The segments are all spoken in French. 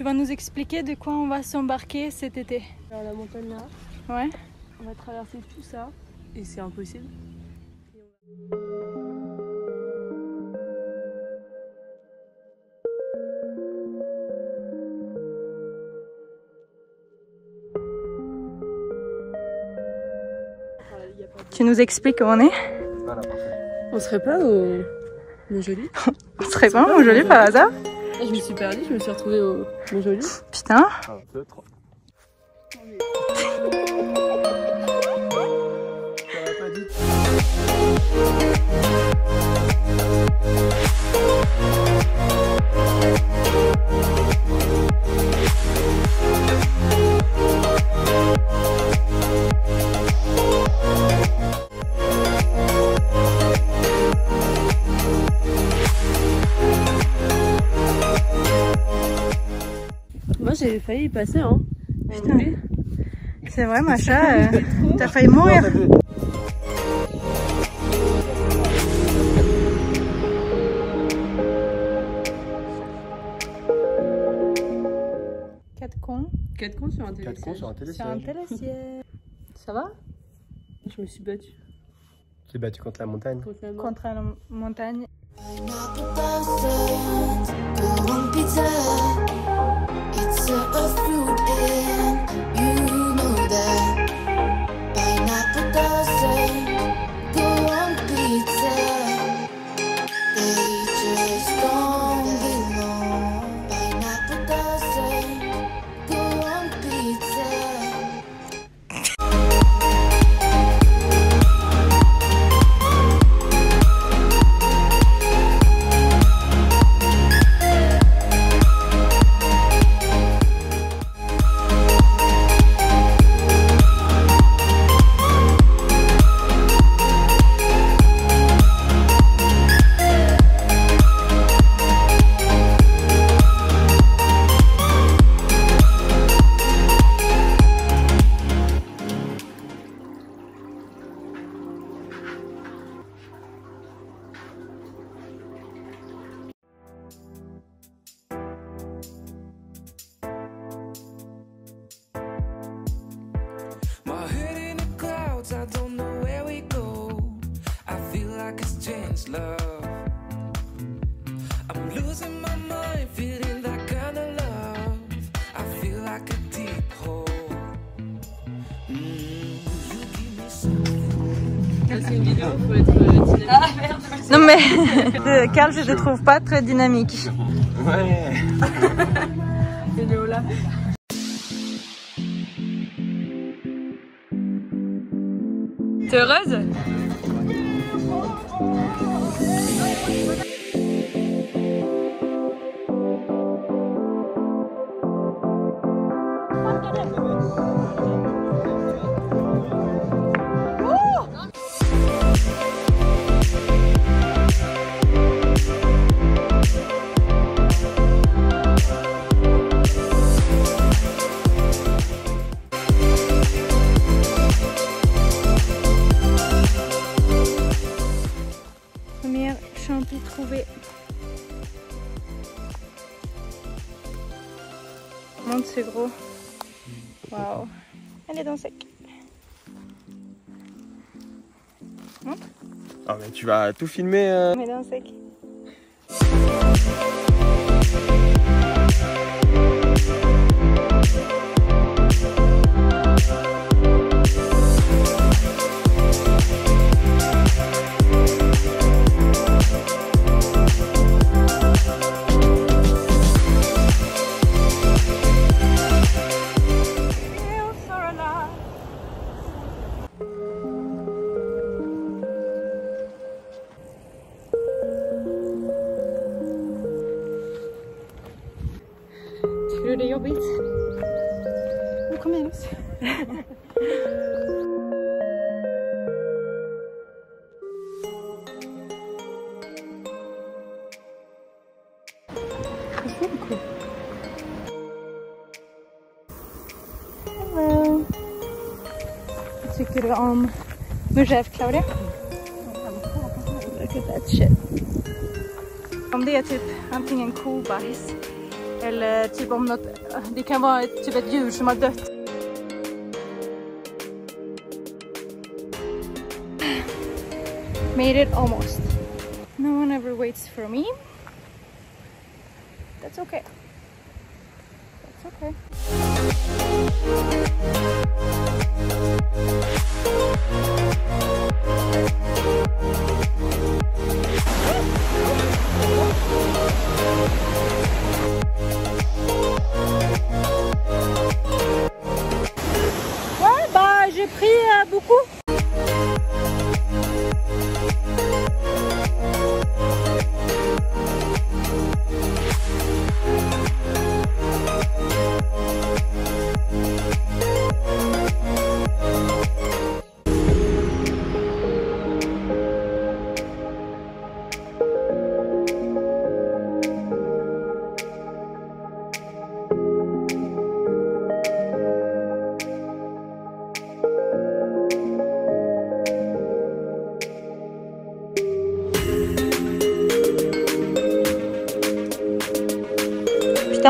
Tu vas nous expliquer de quoi on va s'embarquer cet été Alors la montagne là, Ouais. on va traverser tout ça et c'est impossible. Tu nous expliques où on est On serait pas au Mont-Joli On serait pas au joli par hasard Je me suis perdue, je me suis retrouvée au Mont-Joli. Putain. 1, 2, 3. J'ai failli y passer hein. Putain. C'est vrai, Macha, euh, t'as failli mourir. Quatre cons 4 cons sur un 4 cons sur un sur un télésiège. télésiège. Ça va? Je me suis battue Tu t'es battu contre la montagne. contre la mort. Contre la montagne. to us. I don't know where we go. I feel like it's changed, love. I'm losing my mind, feeling that kind of love. I feel like a deep hole. Non mais, de- Carl, je te trouve pas très dynamique. Ouais. C'est Léola. T'es heureuse? Elle est dans le sec. Ah, mais tu vas tout filmer. euh. Elle est dans du det är jobbigt? Nu kom oss. Hello. Vad tycker du om Mujev, Claudia? Look at that shit. Om det är typ antingen kobajs eller typ om något, det kan vara ett, typ ett djur som har dött. Made it almost. No one ever waits for me. That's okay. That's okay.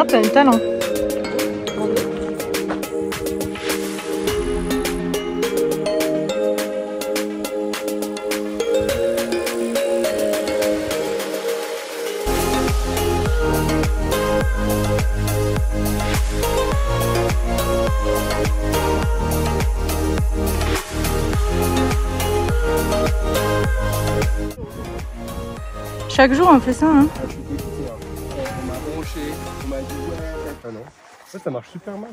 Putain, t'as un talent. Chaque jour on fait ça, hein. Ça, ça marche super mal.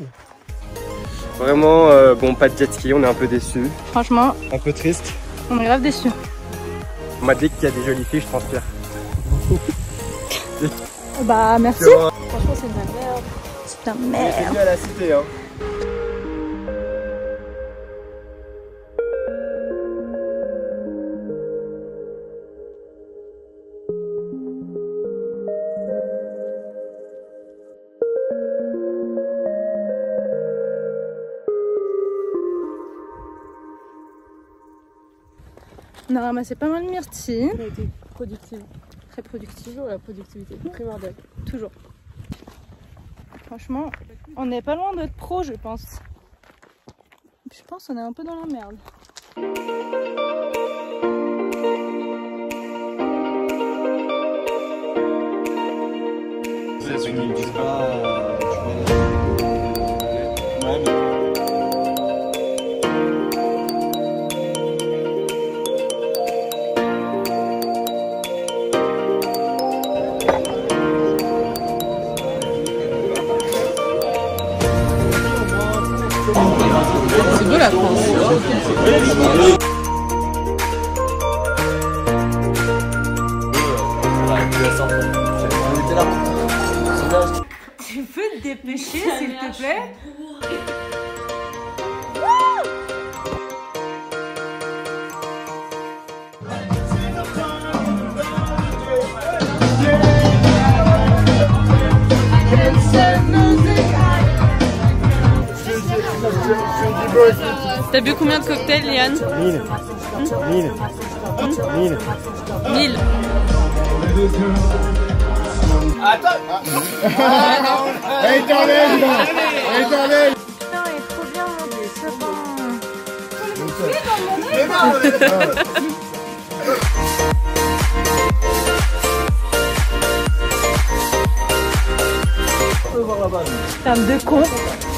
Vraiment, euh, bon, pas de jet ski, on est un peu déçus. Franchement, Un peu triste. on est grave déçus. On m'a dit qu'il y a des jolies filles, je transpire. Bah merci. Franchement, c'est de la merde. C'est un on merde. est venu à la cité, hein. On a ramassé pas mal de myrtilles. On a été productive. Très productive. Toujours la productivité, primordiale. Toujours. Franchement, on n'est pas loin d'être pro, je pense. Je pense qu'on est un peu dans la merde. Tu peux te dépêcher, s'il te plaît T'as bu combien de cocktails, Liane Mille. Mille. Mille. 1000. Putain, il est trop bien, les sapins. Putain, deux cons. deux cons de...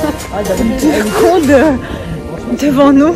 devant nous.